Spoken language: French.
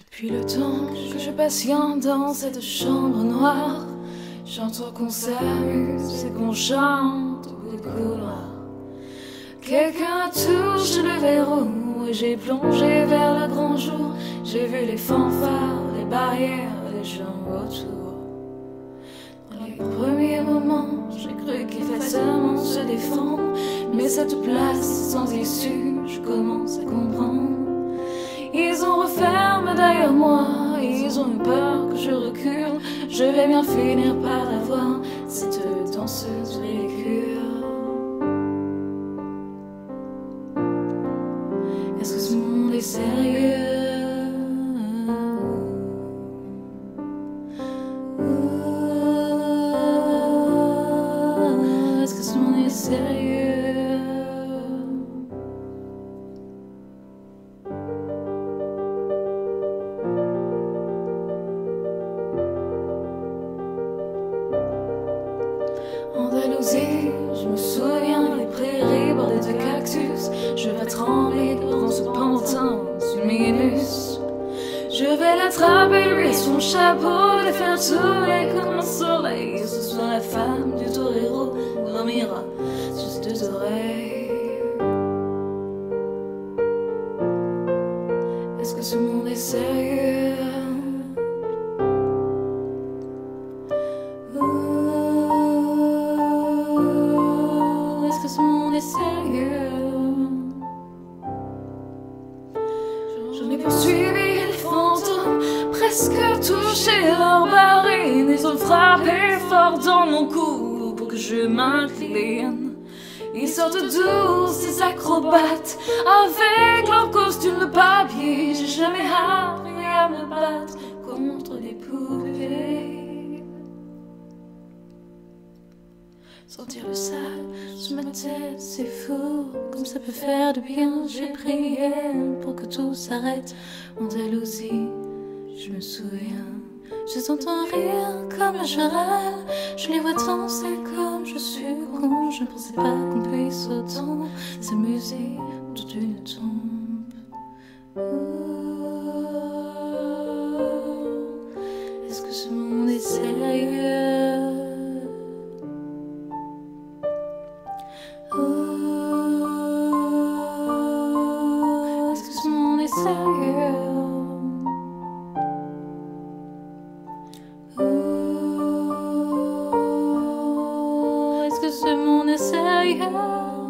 Depuis le temps que je patiente dans cette chambre noire, j'entends qu'on s'amuse et qu'on chante au bout. Quelqu'un touche le verrou et j'ai plongé vers le grand jour. J'ai vu les fanfares, les barrières, les gens autour. Dans les premiers moments, j'ai cru qu'il fallait seulement se défendre. Mais cette place sans issue, je commence à comprendre. Moi, ils ont eu peur que je recule. Je vais bien finir par la voir, cette danseuse ridicule. Est-ce que ce monde est sérieux? Est-ce que ce monde est sérieux? L'attraper, lui son chapeau, le faire tourner comme un soleil. Ce soit la femme du torero ou l'amira, juste deux oreilles. Est-ce que ce monde est sérieux? Est-ce que ce monde est sérieux? J'en ai poursuivi presque touché leur barine. Ils ont frappé fort dans mon cou pour que je m'incline? Ils sortent d'où ces acrobates? Avec leur costume de papier. J'ai jamais appris à me battre contre des poupées. Sentir le sable sous ma tête, c'est fou. Comme ça peut faire du bien. J'ai prié pour que tout s'arrête. Andalousie, je me souviens. Je t'entends rire comme je râle. Je les vois danser comme je suis con. Je ne pensais pas qu'on puisse autant s'amuser toute une tombe. Ouh, Est-ce que ce monde est sérieux? Ouh, Est-ce que ce monde est sérieux? Est